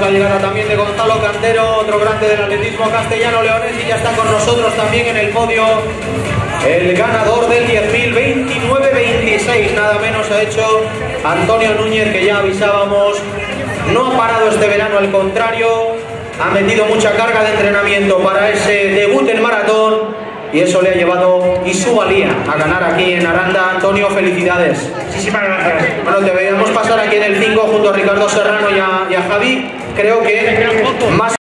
la llegada también de Gonzalo Cantero, otro grande del atletismo castellano leonés y ya está con nosotros también en el podio el ganador del 10.000, 29-26, nada menos ha hecho Antonio Núñez que ya avisábamos, no ha parado este verano, al contrario, ha metido mucha carga de entrenamiento para ese y eso le ha llevado y su valía a ganar aquí en Aranda. Antonio, felicidades. Muchísimas gracias. Bueno, te veíamos pasar aquí en el 5 junto a Ricardo Serrano y a, y a Javi. Creo que más